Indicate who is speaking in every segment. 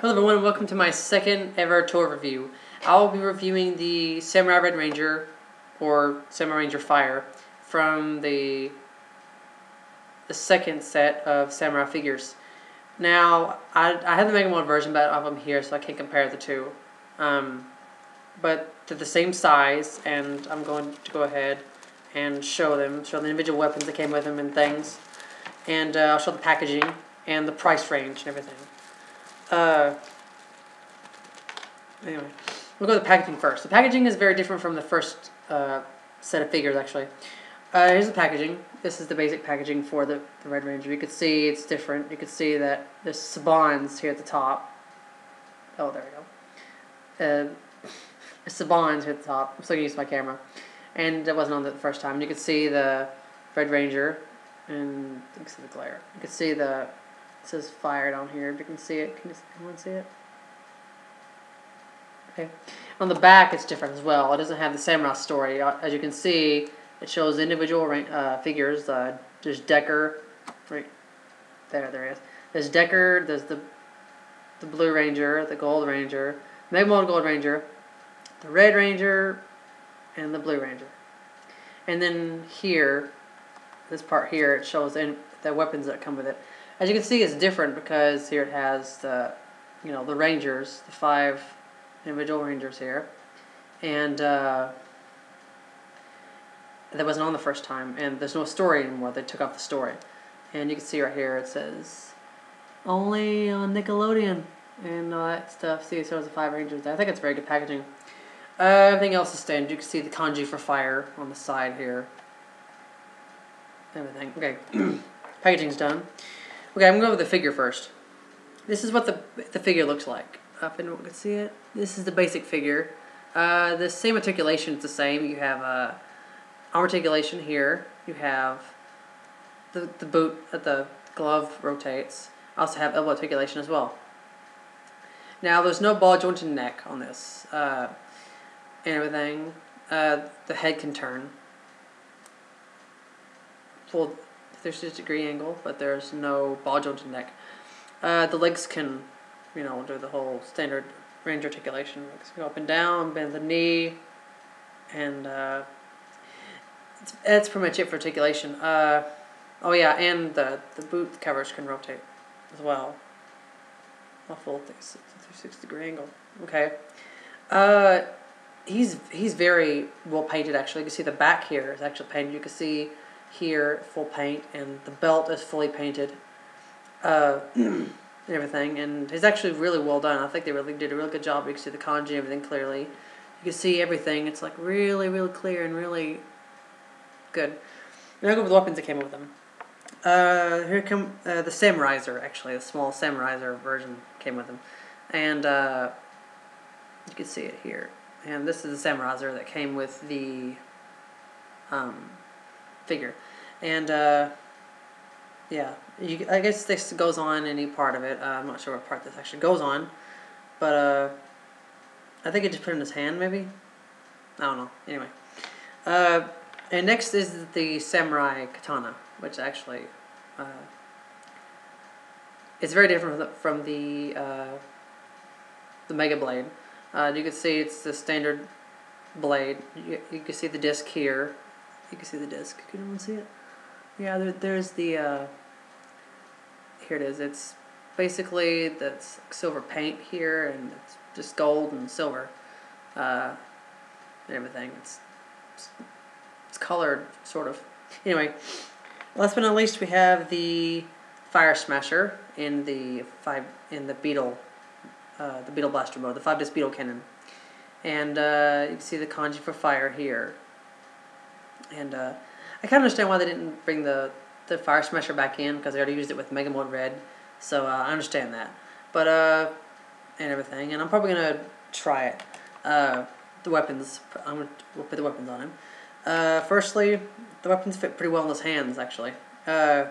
Speaker 1: Hello everyone, welcome to my second ever tour review. I will be reviewing the Samurai Red Ranger, or Samurai Ranger Fire, from the the second set of Samurai figures. Now, I, I have the Mega Mode version but of them here, so I can't compare the two. Um, but they're the same size, and I'm going to go ahead and show them, show the individual weapons that came with them and things. And uh, I'll show the packaging and the price range and everything. Uh, anyway, we'll go to the packaging first. The packaging is very different from the first uh, set of figures, actually. Uh, here's the packaging. This is the basic packaging for the, the Red Ranger. You can see it's different. You can see that there's Saban's here at the top. Oh, there we go. Uh, Saban's here at the top. I'm still going to use my camera. And it wasn't on the first time. You can see the Red Ranger. And you can see the glare. You can see the says fired on here. If you can see it, can anyone see it? Okay. On the back, it's different as well. It doesn't have the samurai story. Uh, as you can see, it shows individual uh, figures. Uh, there's Deker, right there. There is. There's Deker. There's the the Blue Ranger, the Gold Ranger, Mega Mode Gold Ranger, the Red Ranger, and the Blue Ranger. And then here, this part here, it shows in the weapons that come with it. As you can see, it's different because here it has the, you know, the rangers, the five individual rangers here, and uh, that wasn't on the first time. And there's no story anymore. They took off the story, and you can see right here it says only on Nickelodeon and all that stuff. See, it shows the five rangers. I think it's very good packaging. Uh, everything else is standard. You can see the kanji for fire on the side here. Everything. Okay, packaging's done. Okay, I'm going to go with the figure first. This is what the, the figure looks like. Up and we can see it. This is the basic figure. Uh, the same articulation is the same. You have uh, arm articulation here. You have the, the boot at the glove rotates. I also have elbow articulation as well. Now there's no ball jointed neck on this uh, and everything. Uh, the head can turn full 36 degree angle, but there's no ball jointed neck. Uh, the legs can, you know, do the whole standard range articulation. Legs go up and down, bend the knee, and uh, that's pretty much it for articulation. Uh, oh yeah, and the, the boot covers can rotate as well. A full 36 degree angle. Okay. Uh, he's he's very well painted actually. You can see the back here is actually painted. You can see here full paint and the belt is fully painted uh, and everything and it's actually really well done. I think they really did a really good job. You can see the kanji and everything clearly. You can see everything. It's like really really clear and really good. Now go with the weapons that came with them. Uh, here come uh, the Samuraizer actually the small Samuraizer version came with them. And uh, you can see it here. And this is the Samuraizer that came with the um, figure. And uh, yeah, you, I guess this goes on any part of it. Uh, I'm not sure what part this actually goes on, but uh, I think it just put in his hand maybe. I don't know. Anyway, uh, and next is the samurai katana, which actually uh, it's very different from the uh, the mega blade. Uh, you can see it's the standard blade. You, you can see the disc here you can see the disc. Can anyone see it? Yeah, there, there's the, uh, here it is. It's basically that's silver paint here, and it's just gold and silver, uh, and everything. It's, it's, it's colored, sort of. Anyway, last but not least, we have the Fire Smasher in the five in the Beetle, uh, the Beetle Blaster mode, the five disc Beetle cannon, and uh, you can see the kanji for fire here. And uh, I kind of understand why they didn't bring the, the Fire Smasher back in because they already used it with Mega Mode Red. So uh, I understand that. But, uh, and everything. And I'm probably going to try it. Uh, the weapons, I'm going to we'll put the weapons on him. Uh, firstly, the weapons fit pretty well in his hands, actually. Uh,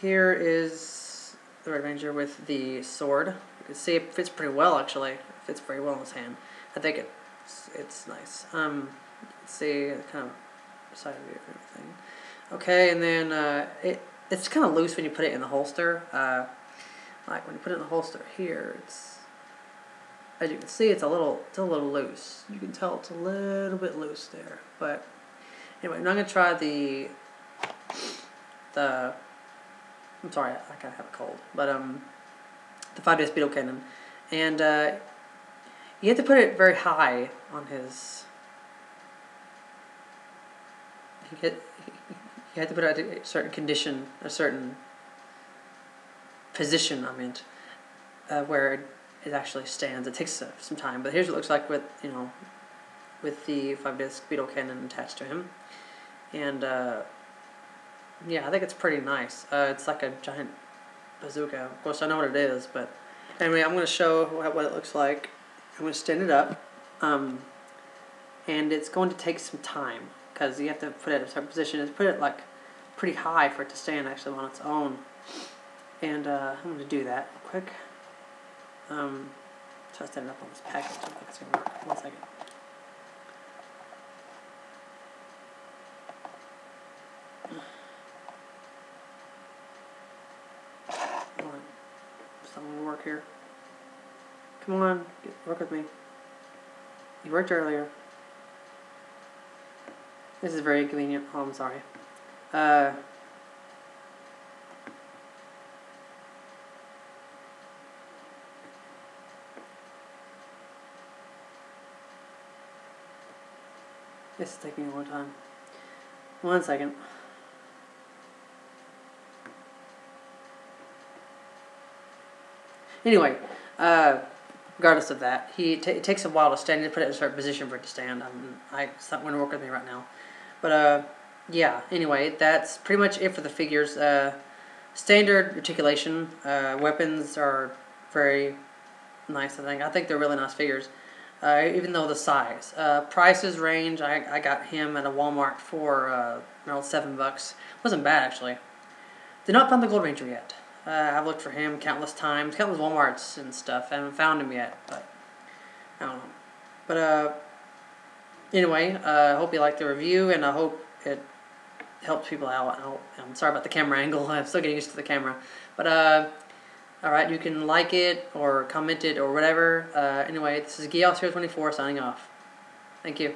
Speaker 1: here is the Red Ranger with the sword. You can see it fits pretty well, actually. It fits pretty well in his hand. I think it's, it's nice. Um, see kind of side view and everything. Okay, and then uh, it it's kind of loose when you put it in the holster. Uh, like when you put it in the holster here, it's as you can see, it's a little it's a little loose. You can tell it's a little bit loose there. But anyway, I'm not gonna try the the. I'm sorry, I kind of have a cold, but um, the five day speedo cannon, and uh, you have to put it very high on his. You had, to put at a certain condition, a certain position. I meant uh, where it, actually stands. It takes uh, some time, but here's what it looks like with you know, with the five disc Beetle cannon attached to him, and uh, yeah, I think it's pretty nice. Uh, it's like a giant bazooka. Of course, I know what it is, but anyway, I'm going to show what, what it looks like. I'm going to stand it up, um, and it's going to take some time because you have to put it in a certain position. It's put it like pretty high for it to stand actually on its own. And uh, I'm going to do that real quick. Um, try to stand it up on this package. I don't think it's going to work. One second. Come on. Something will work here. Come on, get, work with me. You worked earlier. This is very inconvenient. Oh, I'm sorry. Uh, this is taking a long time. One second. Anyway, uh, regardless of that, he it takes a while to stand and put it in a certain position for it to stand. I'm, I, it's not going to work with me right now. But uh, yeah, anyway, that's pretty much it for the figures. Uh, standard articulation. Uh, weapons are very nice, I think. I think they're really nice figures. Uh, even though the size. Uh, prices range, I, I got him at a Walmart for uh, around seven bucks. Wasn't bad, actually. Did not find the Gold Ranger yet. Uh, I've looked for him countless times, countless Walmarts and stuff. I haven't found him yet, but I don't know. But anyway, I uh, hope you liked the review, and I hope it helps people out. I'm sorry about the camera angle. I'm still getting used to the camera. But, uh, all right, you can like it or comment it or whatever. Uh, anyway, this is Guial 24 signing off. Thank you.